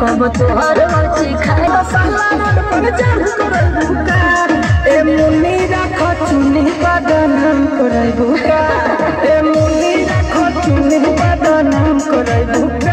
কব তোর হচ্ছে খাই সালানোর পঞ্চান করে বুকার এ মুনি রাখ চুনি বাদান করে বুকার এ মুনি রাখ চুনি বাদান করে বুকার